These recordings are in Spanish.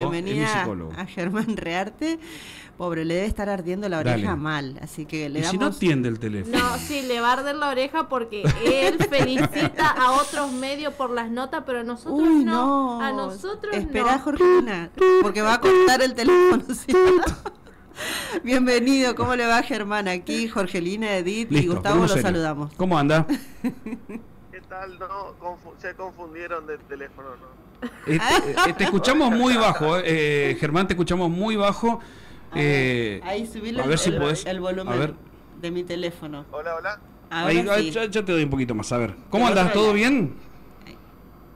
Bienvenida a Germán Rearte. Pobre, le debe estar ardiendo la oreja mal, así que le damos... si no atiende el teléfono? No, sí, le va a arder la oreja porque él felicita a otros medios por las notas, pero a nosotros no. A nosotros Espera, Jorgina, porque va a cortar el teléfono. Bienvenido, ¿cómo le va Germán? Aquí Jorgelina, Edith y Gustavo los saludamos. ¿Cómo anda? ¿Qué tal? No, se confundieron del teléfono, ¿no? Este, eh, te escuchamos muy bajo, eh, Germán, te escuchamos muy bajo. Eh, ahí subí a ver si el volumen de mi teléfono. Hola, hola. Ahí, ya, te doy un poquito más, a ver. ¿Cómo andas? ¿Todo bien?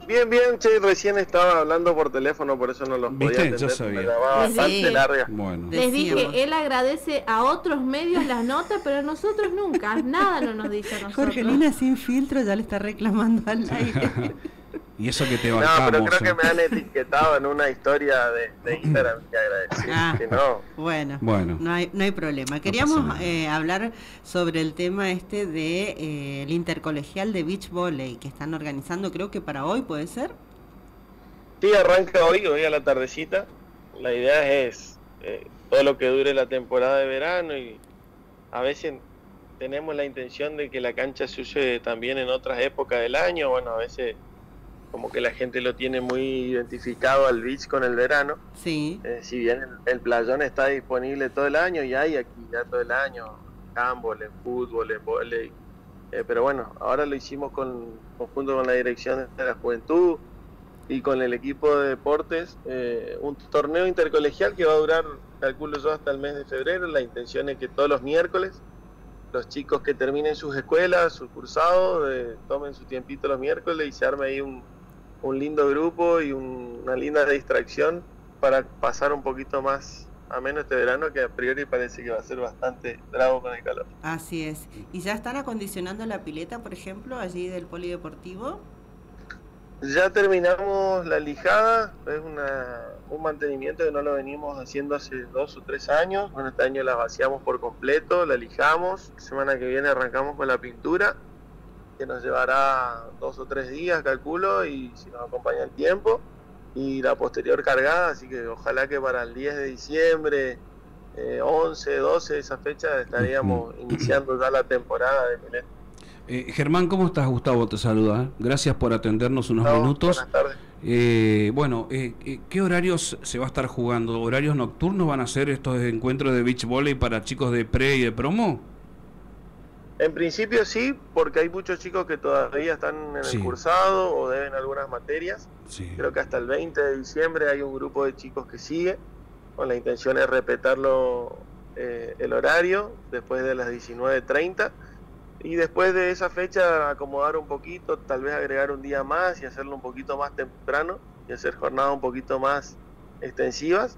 Bien, bien, che, recién estaba hablando por teléfono, por eso no los podía atender. Yo sabía. bastante larga. Bueno. Les dije, él agradece a otros medios las notas, pero a nosotros nunca, nada no nos dice a nosotros. Jorgelina sin filtro ya le está reclamando al aire. Y eso que te No, pero creo que ¿eh? me han etiquetado en una historia de, Instagram que agradecer. Ah, no. Bueno, bueno. No, hay, no hay problema. Queríamos eh, hablar sobre el tema este de eh, el intercolegial de beach volley que están organizando, creo que para hoy, ¿puede ser? Sí, arranca hoy, hoy a la tardecita. La idea es eh, todo lo que dure la temporada de verano y a veces tenemos la intención de que la cancha se use también en otras épocas del año. Bueno, a veces como que la gente lo tiene muy identificado al beach con el verano. Sí. Eh, si bien el, playón está disponible todo el año y hay aquí ya todo el año, handball, en fútbol, en volei. Eh, pero bueno, ahora lo hicimos con, conjunto con la dirección de la juventud y con el equipo de deportes, eh, un torneo intercolegial que va a durar, calculo yo, hasta el mes de febrero. La intención es que todos los miércoles los chicos que terminen sus escuelas, sus cursados, tomen su tiempito los miércoles y se arme ahí un, un lindo grupo y una linda distracción para pasar un poquito más a menos este verano que a priori parece que va a ser bastante bravo con el calor. Así es. ¿Y ya están acondicionando la pileta, por ejemplo, allí del polideportivo? Ya terminamos la lijada, es una, un mantenimiento que no lo venimos haciendo hace dos o tres años. Bueno, este año la vaciamos por completo, la lijamos, semana que viene arrancamos con la pintura que nos llevará dos o tres días, calculo, y si nos acompaña el tiempo, y la posterior cargada, así que ojalá que para el 10 de diciembre, 11, eh, 12, esa fecha, estaríamos iniciando ya la temporada de Milet. Eh, Germán, ¿cómo estás? Gustavo te saluda. Gracias por atendernos unos minutos. Buenas tardes. Eh, bueno, ¿qué horarios se va a estar jugando? ¿Horarios nocturnos van a ser estos encuentros de beach volley para chicos de pre y de promo? En principio sí, porque hay muchos chicos que todavía están en el cursado o deben algunas materias. Creo que hasta el 20 de diciembre hay un grupo de chicos que sigue, con la intención de respetarlo eh, el horario después de las 19.30 y después de esa fecha acomodar un poquito, tal vez agregar un día más y hacerlo un poquito más temprano y hacer jornadas un poquito más extensivas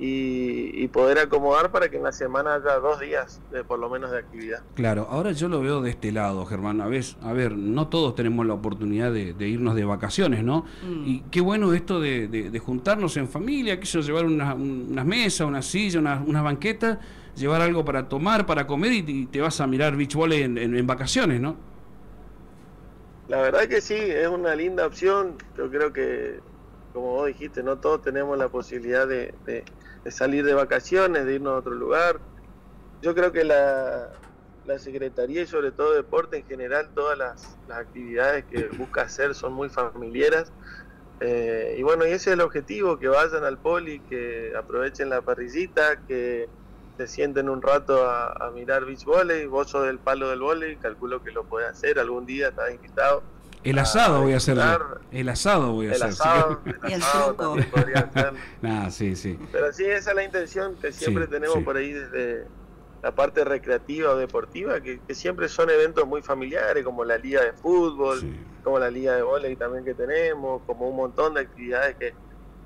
y, poder acomodar para que en la semana haya dos días de, por lo menos de actividad. Claro, ahora yo lo veo de este lado, Germán. A ver, a ver no todos tenemos la oportunidad de, irnos de vacaciones, ¿no? Mm. Y qué bueno esto de, juntarnos en familia, que yo llevar unas mesas, una silla, unas banquetas, llevar algo para tomar, para comer y, te vas a mirar beach volley en, vacaciones, ¿no? La verdad que sí, es una linda opción. Yo creo que, como vos dijiste, no todos tenemos la posibilidad de de salir de vacaciones, de irnos a otro lugar. Yo creo que la, la Secretaría y sobre todo Deporte en general, todas las, actividades que busca hacer son muy familiares. Eh, y bueno, y ese es el objetivo, que vayan al poli, que aprovechen la parrillita, que se sienten un rato a, mirar beach volley, vos sos del palo del volley, calculo que lo puede hacer, algún día estás invitado el asado voy a hacer. El asado voy a el hacer. Asado, el asado también podría ser. nah, sí, sí. Pero sí, esa es la intención que siempre tenemos por ahí desde la parte recreativa o deportiva, que, siempre son eventos muy familiares, como la liga de fútbol, como la liga de volei también que tenemos, como un montón de actividades que,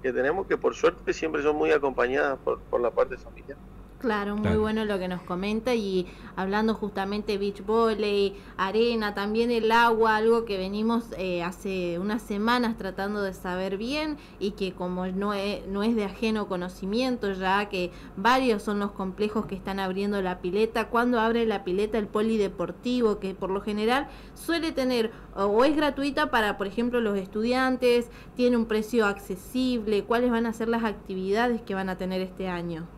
que tenemos que por suerte siempre son muy acompañadas por, por la parte familiar. Claro, muy bueno lo que nos comenta y hablando justamente beach volley, arena, también el agua, algo que venimos eh, hace unas semanas tratando de saber bien y que como no es, no es de ajeno conocimiento ya que varios son los complejos que están abriendo la pileta, cuando abre la pileta el polideportivo que por lo general suele tener o es gratuita para por ejemplo los estudiantes, tiene un precio accesible, cuáles van a ser las actividades que van a tener este año.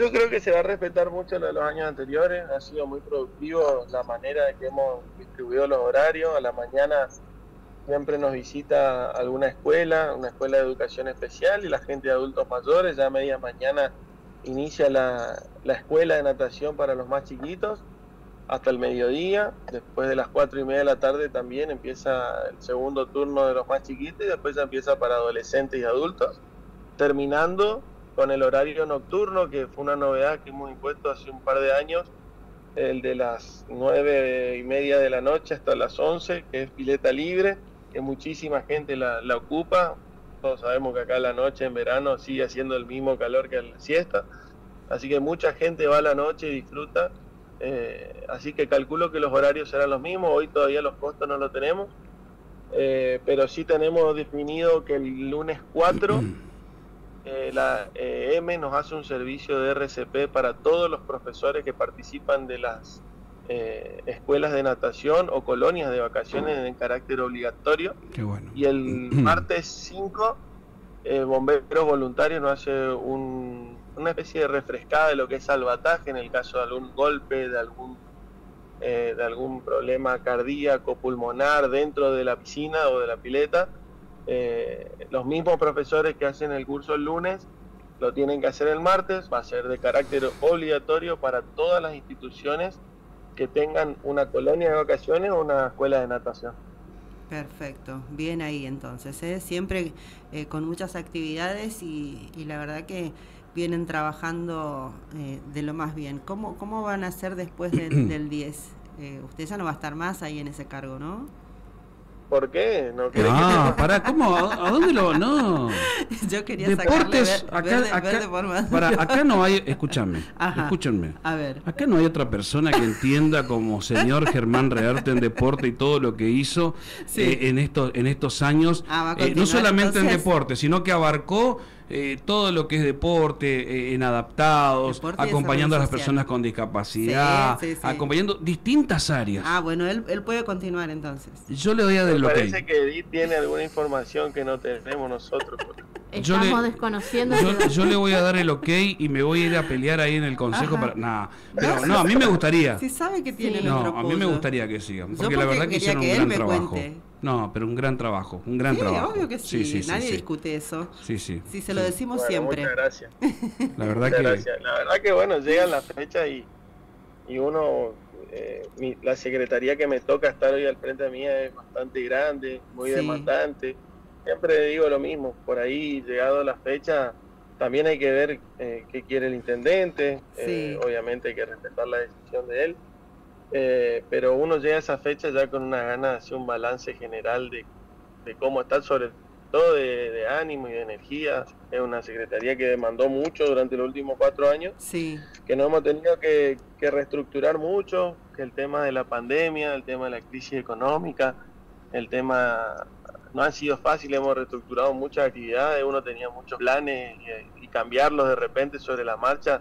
Yo creo que se va a respetar mucho lo de los años anteriores, ha sido muy productivo la manera de que hemos distribuido los horarios, a la mañana siempre nos visita alguna escuela, una escuela de educación especial y la gente de adultos mayores, ya a media mañana inicia la, la escuela de natación para los más chiquitos hasta el mediodía, después de las cuatro y media de la tarde también empieza el segundo turno de los más chiquitos y después ya empieza para adolescentes y adultos, terminando con el horario nocturno, que fue una novedad que hemos impuesto hace un par de años, el de las nueve y media de la noche hasta las once, que es pileta libre, que muchísima gente la, ocupa. Todos sabemos que acá la noche en verano sigue haciendo el mismo calor que en la siesta, así que mucha gente va a la noche y disfruta. Eh, así que calculo que los horarios serán los mismos, hoy todavía los costos no lo tenemos, eh, pero sí tenemos definido que el lunes 4 Eh, la eh, M nos hace un servicio de RCP para todos los profesores que participan de las eh, escuelas de natación o colonias de vacaciones en carácter obligatorio. Y el martes 5, Bomberos Voluntarios nos hace una especie de refrescada de lo que es salvataje en el caso de algún golpe, de algún de algún problema cardíaco, pulmonar dentro de la piscina o de la pileta eh, los mismos profesores que hacen el curso el lunes lo tienen que hacer el martes, va a ser de carácter obligatorio para todas las instituciones que tengan una colonia de vacaciones o una escuela de natación. Perfecto, bien ahí entonces, ¿eh? siempre eh, con muchas actividades y, la verdad que vienen trabajando de lo más bien. ¿Cómo, ¿Cómo van a ser después del, del 10? usted ya no va a estar más ahí en ese cargo, ¿no? ¿Por qué? ¿No ah, para, ¿cómo? ¿A, dónde lo.? No. Yo quería Deportes, acá, acá, para, acá no hay. Escúchame, escúchenme. A ver. Acá no hay otra persona que entienda como señor Germán Rearte en deporte y todo lo que hizo eh, en, estos, en estos años. Ah, eh, no solamente en deporte, sino que abarcó eh, todo lo que es deporte, eh, en adaptados, acompañando a las personas con discapacidad, acompañando distintas áreas. Ah, bueno, él, él puede continuar entonces. Yo le doy a del Me parece que Edith tiene alguna información que no tenemos nosotros. Estamos desconociendo. Yo, le voy a dar el ok y me voy a ir a pelear ahí en el consejo para. Nah, pero no, a mí me gustaría. Si sabe que tiene No, a mí me gustaría que sigan. Porque, la verdad que hicieron un gran trabajo. No, pero un gran trabajo, un gran trabajo. obvio que sí, nadie discute eso. Sí, sí. Sí, se lo decimos siempre. Muchas gracias. La verdad que... Gracias. La verdad que, bueno, llegan las fechas y, y uno, eh, la secretaría que me toca estar hoy al frente de mí es bastante grande, muy demandante. Siempre digo lo mismo, por ahí, llegado la fecha, también hay que ver eh, qué quiere el intendente, eh, obviamente hay que respetar la decisión de él eh, pero uno llega a esa fecha ya con una gana de hacer un balance general de, cómo está, sobre todo de, ánimo y de energía. Es una secretaría que demandó mucho durante los últimos cuatro años, sí. que no hemos tenido que, reestructurar mucho, que el tema de la pandemia, el tema de la crisis económica, el tema no ha sido fácil, hemos reestructurado muchas actividades, uno tenía muchos planes y cambiarlos de repente sobre la marcha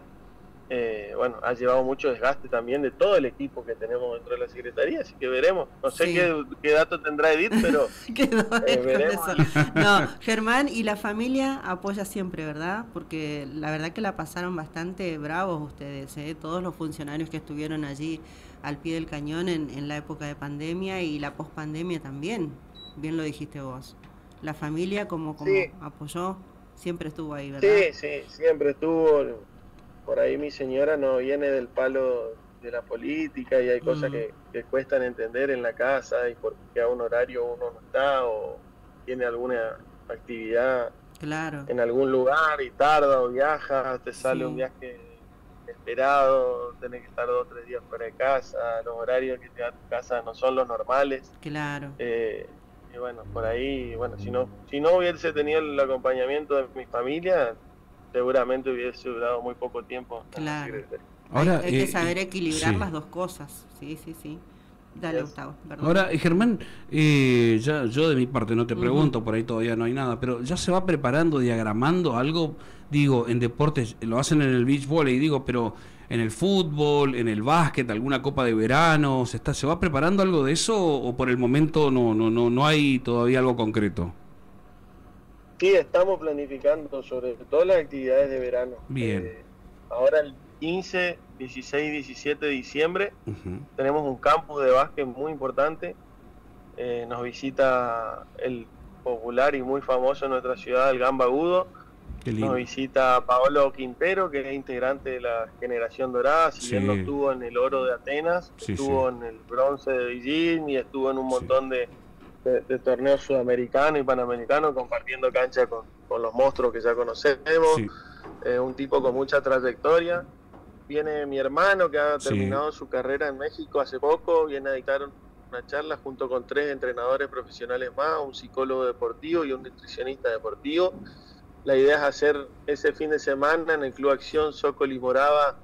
eh, bueno, ha llevado mucho desgaste también de todo el equipo que tenemos dentro de la Secretaría, así que veremos. No sé qué, dato tendrá Edith, pero eh, veremos. No, Germán y la familia apoya siempre, ¿verdad? Porque la verdad que la pasaron bastante bravos ustedes, ¿eh? todos los funcionarios que estuvieron allí al pie del cañón en, en la época de pandemia y la pospandemia también, bien lo dijiste vos. La familia como, como apoyó, siempre estuvo ahí, ¿verdad? Sí, sí, siempre estuvo por ahí mi señora no viene del palo de la política y hay cosas mm. que, cuestan entender en la casa y porque a un horario uno no está o tiene alguna actividad claro. en algún lugar y tarda o viaja, te sale un viaje esperado, tenés que estar dos o tres días fuera de casa, los horarios que te da tu casa no son los normales. Claro. Eh, y bueno, por ahí, bueno, si no, si no hubiese tenido el acompañamiento de mi familia, seguramente hubiese durado muy poco tiempo. Claro. Ahora, hay, que eh, saber equilibrar las dos cosas, sí, sí, sí. Dale, Gustavo. Ahora, Germán, eh, ya, yo de mi parte no te pregunto, por ahí todavía no hay nada, pero ya se va preparando, diagramando algo, digo, en deportes, lo hacen en el beach volley, digo, pero en el fútbol, en el básquet, alguna copa de verano, ¿se, está, ¿se va preparando algo de eso o por el momento no, no, no, no hay todavía algo concreto? Sí, estamos planificando sobre todas las actividades de verano. Bien. Eh, ahora el 15, 16 17 de diciembre tenemos un campus de básquet muy importante. Eh, nos visita el popular y muy famoso en nuestra ciudad, el Gamba Agudo. Nos visita Paolo Quintero, que es integrante de la generación dorada, si bien no estuvo en el oro de Atenas, estuvo en el bronce de Beijing y estuvo en un montón de, torneos sudamericanos y panamericanos compartiendo cancha con, los monstruos que ya conocemos. un tipo con mucha trayectoria viene mi hermano que ha terminado su carrera en México hace poco, viene a dictar una charla junto con tres entrenadores profesionales más, un psicólogo deportivo y un nutricionista deportivo. La idea es hacer ese fin de semana en el Club Acción Zócoli Moraba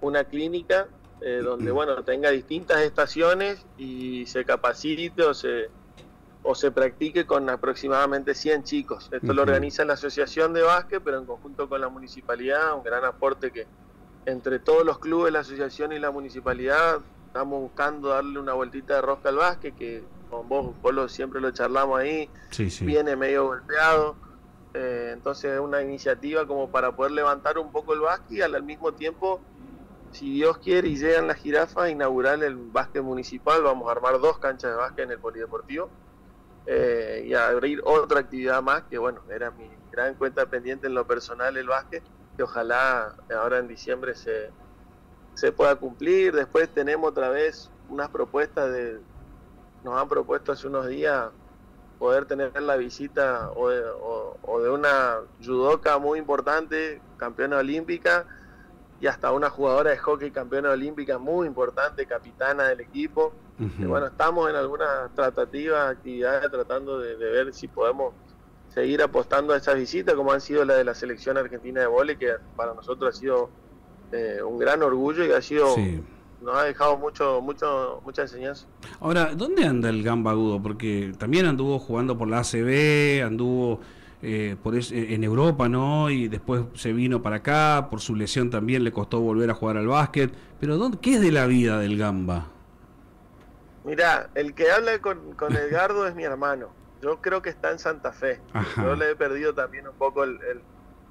una clínica eh, donde bueno tenga distintas estaciones y se capacite o se o se practique con aproximadamente 100 chicos. Esto lo organiza la Asociación de Básquet, pero en conjunto con la municipalidad, un gran aporte que, entre todos los clubes, la asociación y la municipalidad, estamos buscando darle una vueltita de rosca al básquet, que con vos, vos siempre lo charlamos ahí, viene medio golpeado. Eh, entonces es una iniciativa como para poder levantar un poco el básquet y al, mismo tiempo, si Dios quiere y llegan las jirafas, inaugurar el básquet municipal, vamos a armar dos canchas de básquet en el polideportivo eh, y abrir otra actividad más, que bueno, era mi gran cuenta pendiente en lo personal el básquet, que ojalá ahora en diciembre se, se pueda cumplir. Después tenemos otra vez unas propuestas de, nos han propuesto hace unos días poder tener la visita o de, una judoka muy importante, campeona olímpica, y hasta una jugadora de hockey campeona olímpica muy importante, capitana del equipo. bueno, estamos en algunas tratativas, actividades, tratando de, de ver si podemos seguir apostando a esas visitas, como han sido la de la selección argentina de vole, que para nosotros ha sido eh, un gran orgullo y ha sido nos ha dejado mucho, mucho, mucha enseñanza. Ahora, ¿dónde anda el Gamba Agudo? Porque también anduvo jugando por la ACB, anduvo eh, por en Europa, ¿no? Y después se vino para acá, por su lesión también le costó volver a jugar al básquet. Pero ¿dónde, ¿qué es de la vida del Gamba? Mira, el que habla con, con Edgardo es mi hermano. Yo creo que está en Santa Fe. Yo le he perdido también un poco el,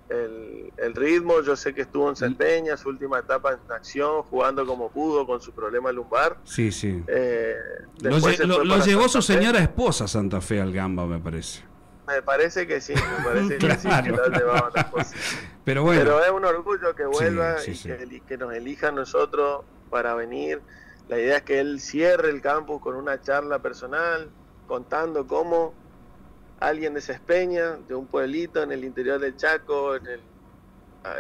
el, ritmo. Yo sé que estuvo en Centeña, su última etapa en acción, jugando como pudo con su problema lumbar. Sí, sí. Eh, lo, llevó su señora esposa Santa Fe al Gamba, me parece. Me parece que sí, me parece que sí, que la Pero bueno. Pero es un orgullo que vuelva y que, que, nos elija a nosotros para venir. La idea es que él cierre el campus con una charla personal, contando cómo alguien de Cespeña, de un pueblito en el interior del Chaco, en el,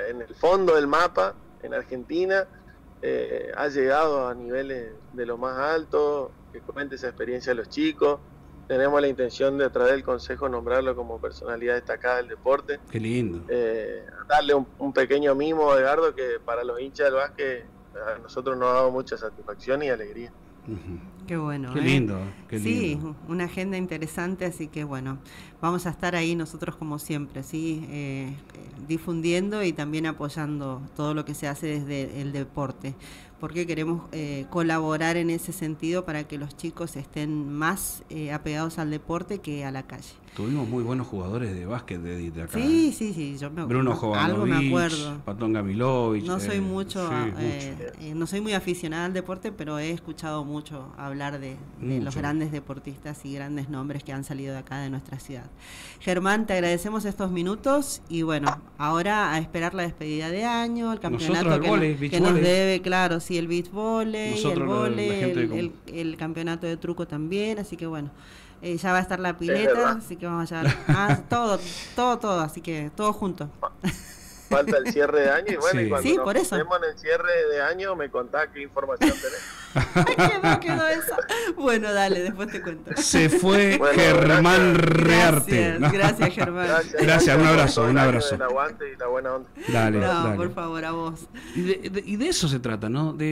en el fondo del mapa, en Argentina, eh, ha llegado a niveles de lo más alto, que comente esa experiencia a los chicos. Tenemos la intención de traer el consejo nombrarlo como personalidad destacada del deporte. Qué lindo. Eh, darle un, pequeño mimo a Edgardo que para los hinchas del básquet a nosotros nos ha dado mucha satisfacción y alegría. Qué bueno. Qué ¿eh? lindo, Sí, una agenda interesante, así que bueno, vamos a estar ahí nosotros como siempre, ¿sí? Eh, difundiendo y también apoyando todo lo que se hace desde el deporte porque queremos eh, colaborar en ese sentido para que los chicos estén más eh, apegados al deporte que a la calle. Tuvimos muy buenos jugadores de básquet de, acá. Sí, ¿eh? sí, sí, yo me Bruno algo me acuerdo. Patón Gamilovich. No soy mucho, no soy muy aficionada al deporte, pero he escuchado mucho hablar de, los grandes deportistas y grandes nombres que han salido de acá de nuestra ciudad. Germán, te agradecemos estos minutos y bueno, ahora a esperar la despedida de año, el campeonato que, que nos debe, claro, sí el beach volley, el volei, el, campeonato de truco también, así que bueno, eh, ya va a estar la pileta, así que vamos a llevar ah, todo, todo, todo, así que todo junto. falta el cierre de año y bueno, Sí. y cuando Sí, nos por eso. juntemos en el cierre de año me contás qué información tenés. quedó, quedó esa. Bueno, dale, después te cuento. Se fue Bueno, Germán gracias. Rearte. Gracias, ¿no? gracias Germán. Gracias, un abrazo, el un abrazo. del aguante y la buena onda. Dale, No, dale. por favor, a vos. Y de, de- y de eso se trata, ¿no? De